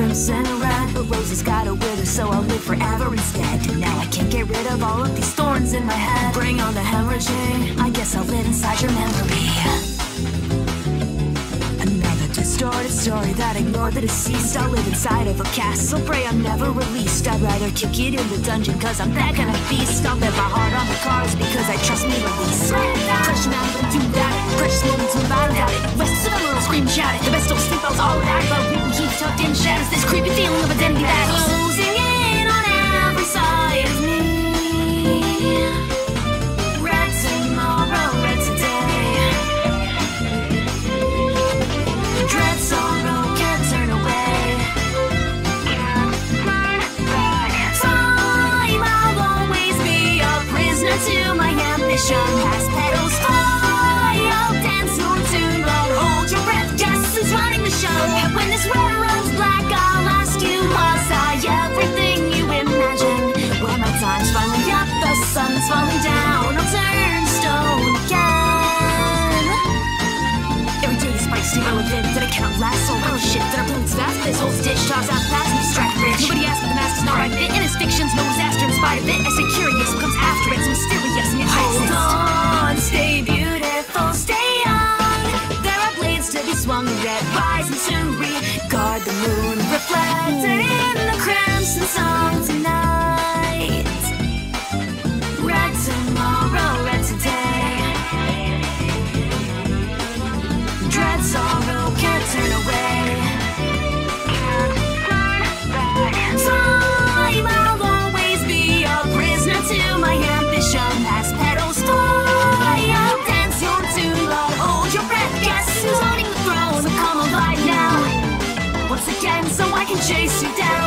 crimson red. But roses gotta wither so I'll live forever instead. And now I can't get rid of all of these thorns in my head. Bring on the hemorrhaging. I guess I'll live inside your memory story that ignored the deceased. I'll live inside of a castle, pray I'm never released. I'd rather kick it in the dungeon cause I'm that kind of beast. I'll bet my heart on the cards because I trust me release now, but do that Precious moments I doubt it Rest of the world scream shout it. The best don't sleep, I was all that But we keep tucked in. Shadows This creepy feeling of identity that's ambition. Past petals fly, I'll dance your tune, but hold your breath. Guess who's running the show? When this road runs black, I'll ask you, was I everything you imagine? When my time's finally up, the sun's falling down, I'll turn stone again. Every day is spicy relevant that I cannot last so oh shit that I its fast this whole stitch toss out past me strike rich Nobody asked but the mask is not right fit and his fiction's no red rising to regard the moon reflected in the crimson sun tonight. Red tomorrow, red today. Dread sorrow can't turn away. Time, Again, so I can chase you down.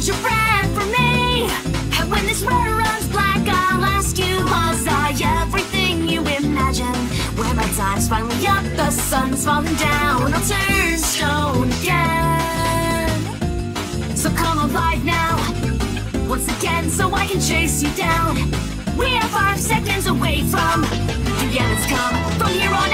Hold your breath for me. And when this road runs black, I'll ask you, was I everything you imagine? When my time's finally up, the sun's falling down, I'll turn stone again. So come alive now, once again, so I can chase you down. We are five seconds away from the end has come. From here on